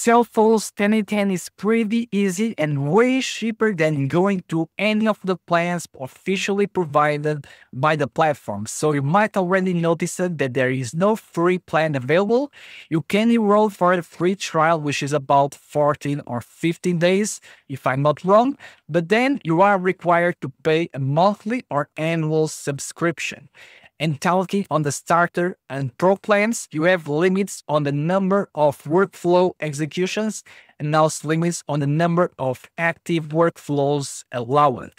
self-host N8N is pretty easy and way cheaper than going to any of the plans officially provided by the platform. So you might already notice that there is no free plan available. You can enroll for a free trial, which is about 14 or 15 days, if I'm not wrong. But then you are required to pay a monthly or annual subscription. Talking on the starter and pro plans, you have limits on the number of workflow executions and also limits on the number of active workflows allowed.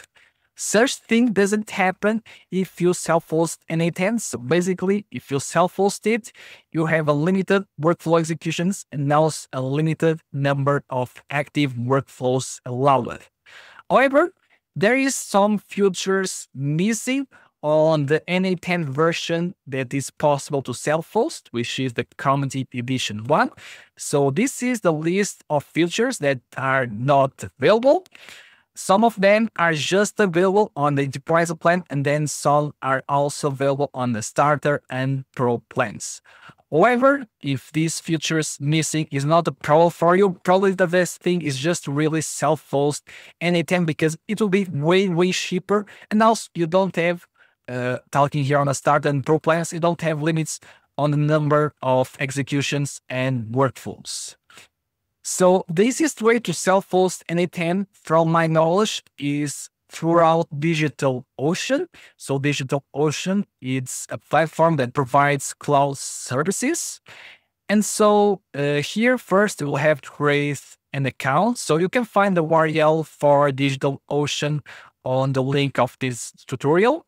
Such thing doesn't happen if you self-host N8N. So basically, if you self-host it, you have a limited workflow executions and also a limited number of active workflows allowed. However, there is some features missing on the N8N version that is possible to self-host, which is the Community Edition 1. So this is the list of features that are not available. Some of them are just available on the enterprise plan, and then some are also available on the starter and pro plans. However, if these features missing is not a problem for you, probably the best thing is just really self-host N8N because it will be way, way cheaper. And also you don't have uh, talking here on a start and pro plans, you don't have limits on the number of executions and workflows. So the easiest way to self-host N8N, from my knowledge, is throughout DigitalOcean. So DigitalOcean, it's a platform that provides cloud services. And so uh, here first we'll have to create an account. So you can find the URL for DigitalOcean on the link of this tutorial.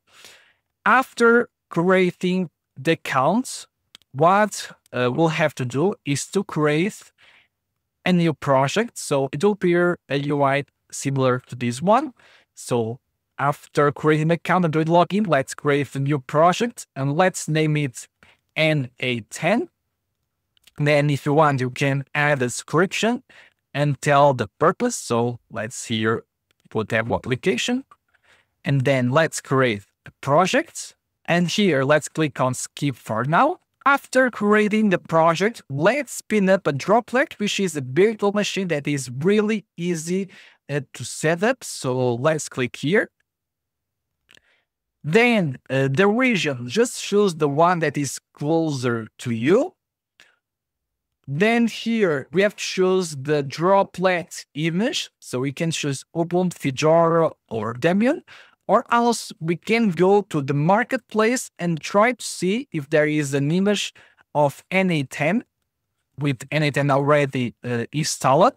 After creating the accounts, what uh, we'll have to do is to create a new project. So it will appear a UI similar to this one. So after creating an account and doing login, let's create a new project and let's name it N8N. Then if you want, you can add a description and tell the purpose. So let's here put that application. And then let's create project. And here, let's click on skip for now. After creating the project, let's spin up a droplet, which is a virtual machine that is really easy uh, to set up. So let's click here. Then uh, the region, just choose the one that is closer to you. Then here we have to choose the droplet image. So we can choose Ubuntu, Fedora, or Debian. Or else we can go to the marketplace and try to see if there is an image of N8N with N8N already uh, installed.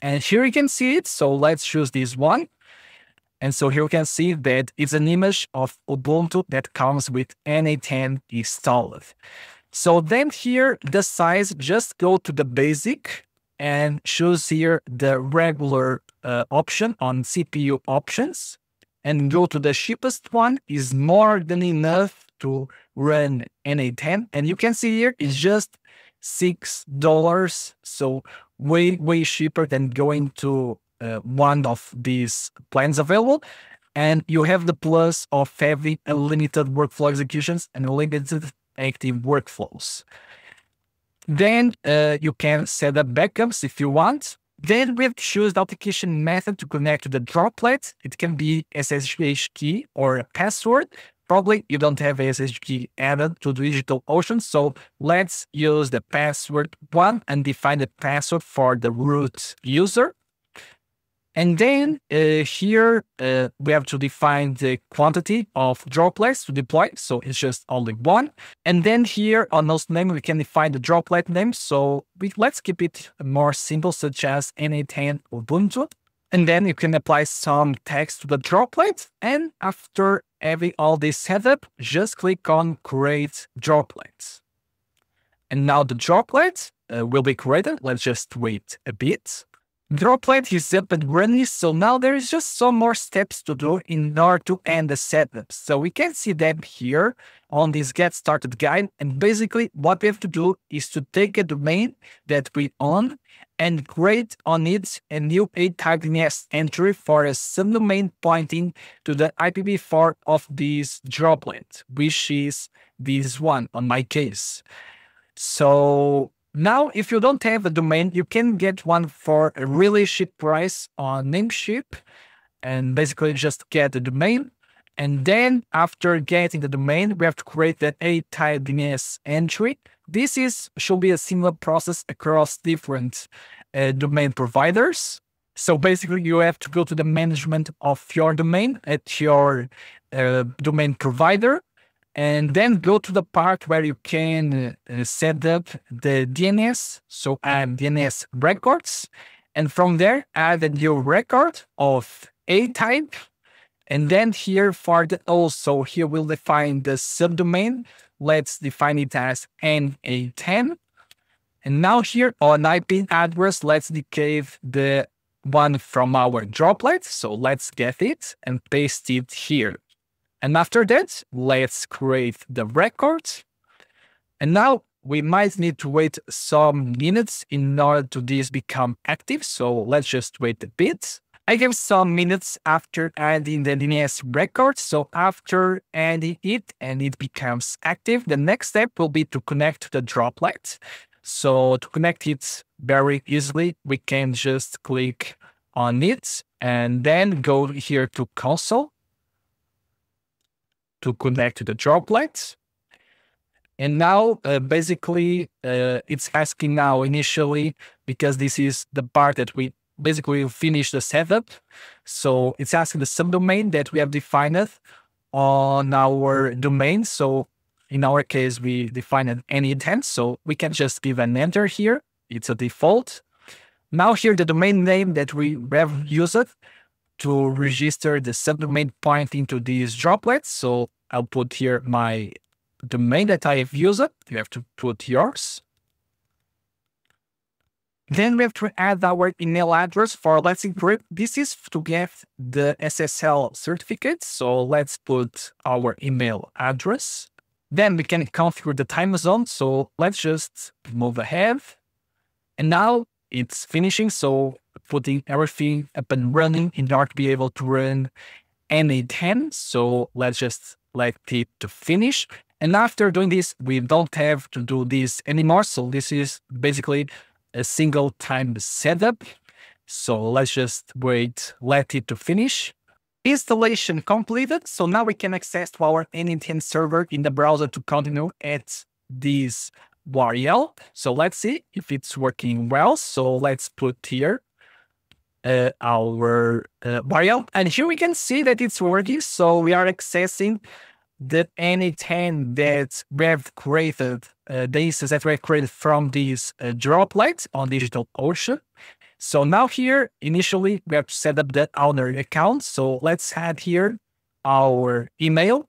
And here you can see it. So let's choose this one. And so here you can see that it's an image of Ubuntu that comes with N8N installed. So then here, the size, just go to the basic and choose here the regular uh, option on CPU options and go to the cheapest one is more than enough to run N8N. And you can see here it's just $6. So way, way cheaper than going to uh, one of these plans available. And you have the plus of having unlimited workflow executions and unlimited active workflows. Then uh, you can set up backups if you want. Then we have to choose the authentication method to connect to the droplet. It can be SSH key or a password. Probably you don't have SSH key added to DigitalOcean, so let's use the password one and define the password for the root user. And then uh, here uh, we have to define the quantity of droplets to deploy. So it's just only one. And then here on host name, we can define the droplet name. So we, let's keep it more simple, such as N8N Ubuntu. And then you can apply some text to the droplet. And after having all this setup, just click on create droplets. And now the droplet uh, will be created. Let's just wait a bit. Droplet is up and running, so now there is just some more steps to do in order to end the setup. So we can see them here on this get started guide. And basically what we have to do is to take a domain that we own and create on it a new A-type DNS entry for a subdomain pointing to the IPv4 of this droplet, which is this one on my case. So Now, if you don't have a domain, you can get one for a really cheap price on Namecheap and basically just get the domain. And then after getting the domain, we have to create that A-type DNS entry. This is should be a similar process across different uh, domain providers. So basically, you have to go to the management of your domain at your uh, domain provider, and then go to the part where you can uh, set up the DNS. So add DNS records, and from there add a new record of A type, and then here for the also here we'll define the subdomain. Let's define it as N8N. And now here on IP address, let's decave the one from our droplet. So let's get it and paste it here. And after that, let's create the record. And now we might need to wait some minutes in order to this become active. So let's just wait a bit. I give some minutes after adding the DNS record. So after adding it and it becomes active, the next step will be to connect the droplet. So to connect it very easily, we can just click on it and then go here to console to connect to the droplets. And now, uh, basically, uh, it's asking now initially, because this is the part that we basically finish the setup. So it's asking the subdomain that we have defined on our domain. So in our case, we defined N8N. So we can just give an enter here. It's a default. Now here, the domain name that we have used to register the subdomain pointing to these droplets. So I'll put here my domain that I have used. You have to put yours. Then we have to add our email address for Let's Encrypt. This is to get the SSL certificate. So let's put our email address. Then we can configure the time zone. So let's just move ahead. And now it's finishing. So putting everything up and running in order to be able to run N8N. So let's just let it to finish. And after doing this, we don't have to do this anymore. So this is basically a single time setup. So let's just wait, let it to finish. Installation completed. So now we can access to our N8N server in the browser to continue at this URL. So let's see if it's working well. So let's put here uh, our uh, URL. And here we can see that it's working. So we are accessing the N8N that we have created, uh, the instance that we have created from this uh, droplets on DigitalOcean. So now here, initially, we have to set up that owner account. So let's add here our email,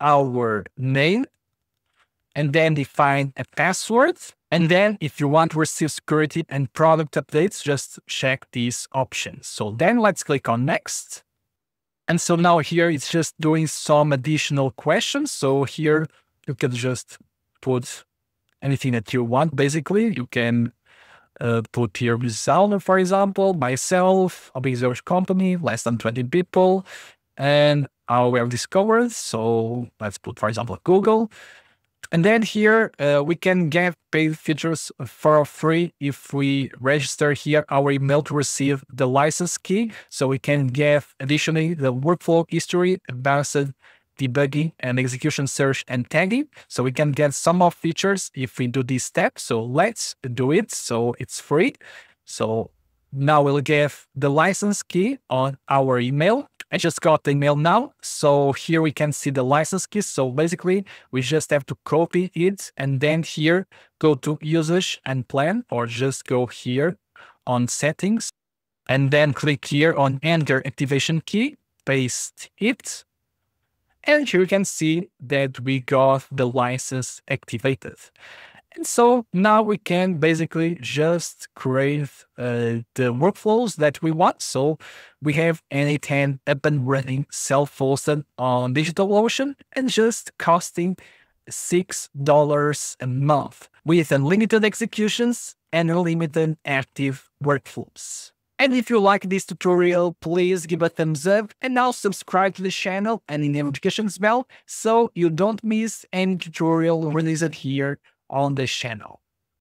our name, and then define a password. And then if you want to receive security and product updates, just check these options. So then let's click on next. And so now here it's just doing some additional questions. So here you can just put anything that you want, basically. You can uh, put here Rizal, for example, myself, a research company, less than 20 people, and how we have discovered. So let's put, for example, Google. And then here uh, we can get paid features for free if we register here our email to receive the license key. So we can get additionally the workflow history, advanced debugging and execution search and tagging. So we can get some of features if we do this step. So let's do it. So it's free. So now we'll give the license key on our email I just got the email now. So here we can see the license key. So basically we just have to copy it and then here go to usage and plan or just go here on settings and then click here on enter activation key, paste it. And here you can see that we got the license activated. And so now we can basically just create uh, the workflows that we want. So we have N8N up and running self-hosted on DigitalOcean and just costing $6 a month with unlimited executions and unlimited active workflows. And if you like this tutorial, please give a thumbs up and now subscribe to the channel and the notifications bell so you don't miss any tutorial released here on this channel.